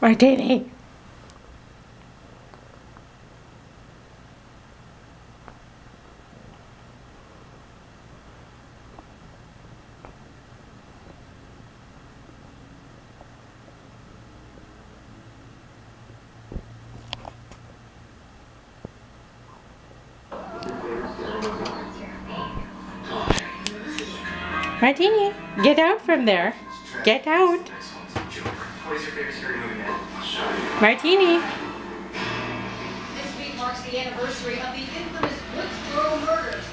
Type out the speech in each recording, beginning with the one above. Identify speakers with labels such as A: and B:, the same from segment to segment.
A: Martini. Martini, get out from there. Get out.
B: What is your favorite scary movie, man?
A: Martini.
C: This week marks the anniversary of the infamous Woodsboro murders.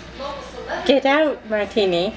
A: Get out, Martini.